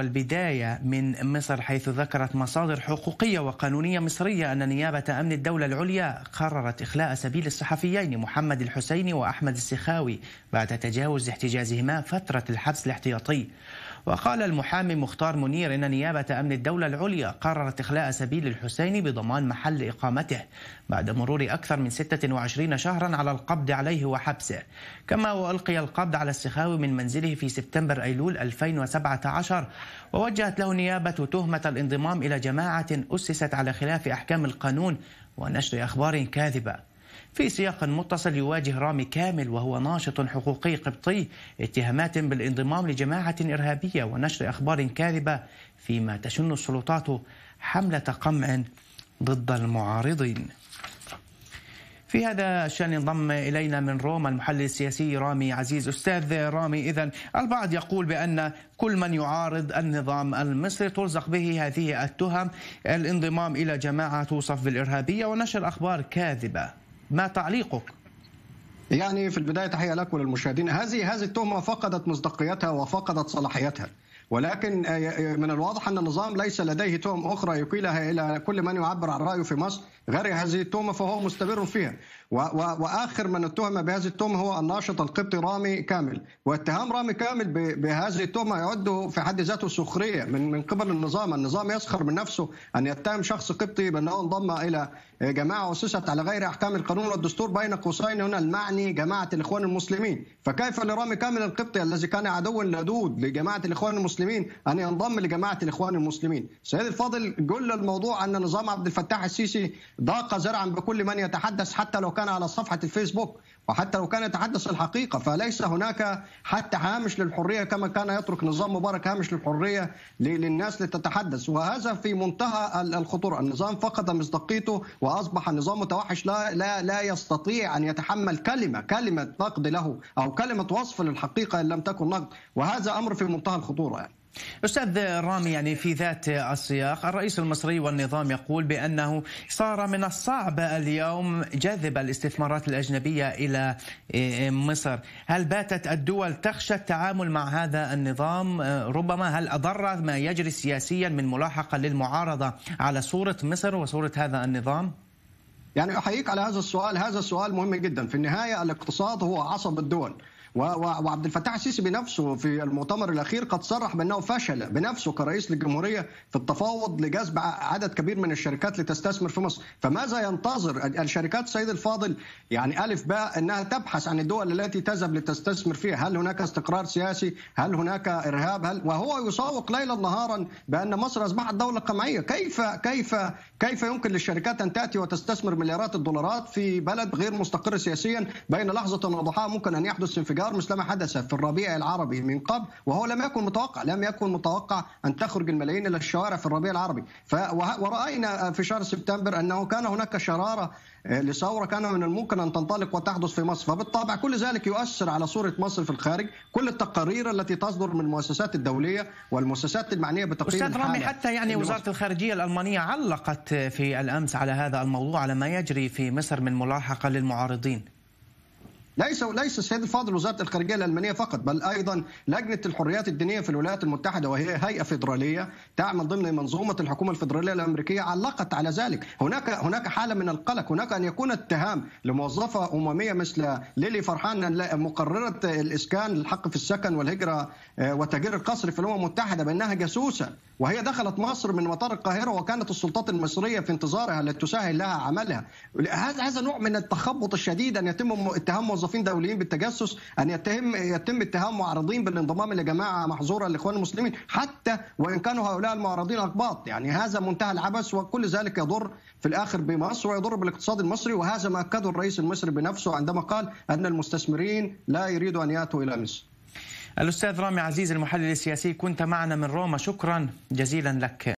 البداية من مصر حيث ذكرت مصادر حقوقية وقانونية مصرية أن نيابة أمن الدولة العليا قررت إخلاء سبيل الصحفيين محمد الحسيني وأحمد السخاوي بعد تجاوز احتجازهما فترة الحبس الاحتياطي. وقال المحامي مختار منير إن نيابة أمن الدولة العليا قررت إخلاء سبيل الحسيني بضمان محل إقامته بعد مرور أكثر من 26 شهرا على القبض عليه وحبسه. كما وألقي القبض على السخاوي من منزله في سبتمبر أيلول 2017 ووجهت له نيابة تهمة الانضمام إلى جماعة أسست على خلاف أحكام القانون ونشر أخبار كاذبة. في سياق متصل يواجه رامي كامل وهو ناشط حقوقي قبطي اتهامات بالانضمام لجماعة إرهابية ونشر أخبار كاذبة فيما تشن السلطات حملة قمع ضد المعارضين. في هذا الشأن انضم إلينا من روما المحلل السياسي رامي عزيز. أستاذ رامي إذا البعض يقول بأن كل من يعارض النظام المصري تلزق به هذه التهم الانضمام إلى جماعة توصف بالإرهابية ونشر أخبار كاذبة. ما تعليقك؟ يعني في البداية تحية لك وللمشاهدين هذه هذه التهمة فقدت مصداقيتها وفقدت صلاحيتها ولكن من الواضح أن النظام ليس لديه تهم أخرى يقيلها إلى كل من يعبر عن رأيه في مصر غير هذه التهمة فهو مستمر فيها. وآخر من اتهم بهذه التهمة هو الناشط القبطي رامي كامل. واتهام رامي كامل بهذه التهمة يعد في حد ذاته سخرية من من قبل النظام. النظام يسخر من نفسه أن يتهم شخص قبطي بأنه انضم إلى جماعة أسست على غير أحكام القانون والدستور بين قوسين هنا المعني جماعة الإخوان المسلمين. فكيف لرامي كامل القبطي الذي كان عدوا لدود لجماعة الإخوان المسلمين أن ينضم لجماعة الإخوان المسلمين. سيد الفاضل جل الموضوع أن نظام عبد الفتاح السيسي ضاق زرعا بكل من يتحدث حتى لو كان على صفحة الفيسبوك وحتى لو كان يتحدث الحقيقة. فليس هناك حتى هامش للحرية كما كان يترك نظام مبارك هامش للحرية للناس لتتحدث. وهذا في منتهى الخطورة. النظام فقد مصداقيته وأصبح النظام متوحش لا, لا, لا يستطيع أن يتحمل كلمة كلمة نقد له أو كلمة وصف للحقيقة إن لم تكن نقد. وهذا أمر في منتهى الخطورة. يعني. أستاذ رامي يعني في ذات السياق الرئيس المصري والنظام يقول بأنه صار من الصعب اليوم جذب الاستثمارات الأجنبية إلى مصر. هل باتت الدول تخشى التعامل مع هذا النظام؟ ربما هل أضر ما يجري سياسيا من ملاحقة للمعارضة على صورة مصر وصورة هذا النظام؟ يعني أحييك على هذا السؤال. هذا السؤال مهم جدا. في النهاية الاقتصاد هو عصب الدول. وعبد الفتاح السيسي بنفسه في المؤتمر الأخير قد صرح بأنه فشل بنفسه كرئيس للجمهورية في التفاوض لجذب عدد كبير من الشركات لتستثمر في مصر، فماذا ينتظر الشركات سيد الفاضل؟ يعني ألف باء أنها تبحث عن الدول التي تذهب لتستثمر فيها، هل هناك استقرار سياسي؟ هل هناك إرهاب؟ هل وهو يسوق ليلا نهارا بأن مصر أصبحت دولة قمعية، كيف كيف كيف يمكن للشركات أن تأتي وتستثمر مليارات الدولارات في بلد غير مستقر سياسيا؟ بين لحظة وضحاها ممكن أن يحدث انفجار انفجار مثلما حدث في الربيع العربي من قبل وهو لم يكن متوقع لم يكن متوقع أن تخرج الملايين إلى الشوارع في الربيع العربي. ورأينا في شهر سبتمبر أنه كان هناك شرارة لثورة كان من الممكن أن تنطلق وتحدث في مصر، فبالطبع كل ذلك يؤثر على صورة مصر في الخارج، كل التقارير التي تصدر من المؤسسات الدولية والمؤسسات المعنية بتقييم أستاذ رامي حتى يعني وزارة الخارجية الألمانية علقت في الأمس على هذا الموضوع على ما يجري في مصر من ملاحقة للمعارضين. ليس ليس السيد الفاضل وزارة الخارجية الألمانية فقط بل أيضا لجنة الحريات الدينية في الولايات المتحدة وهي هيئة فيدرالية تعمل ضمن منظومة الحكومة الفدراليه الأمريكية. علقت على ذلك. هناك هناك حالة من القلق. هناك أن يكون اتهام لموظفة أممية مثل ليلي فرحان مقررة الإسكان الحق في السكن والهجرة وتغيير القصر في الأمم المتحدة بأنها جاسوسة. وهي دخلت مصر من مطار القاهرة وكانت السلطات المصرية في انتظارها لتسهل لها عملها. هذا هذا نوع من التخبط الشديد أن يتم اتهام موظفين دوليين بالتجسس أن يتهم يتم اتهام معارضين بالانضمام لجماعه محظورة للاخوان المسلمين حتى وإن كانوا هؤلاء المعارضين أقباط. يعني هذا منتهى العبث وكل ذلك يضر في الآخر بمصر ويضر بالاقتصاد المصري وهذا ما أكده الرئيس المصري بنفسه عندما قال أن المستثمرين لا يريدوا أن يأتوا إلى مصر. الأستاذ رامي عزيز المحلل السياسي كنت معنا من روما. شكرا جزيلا لك.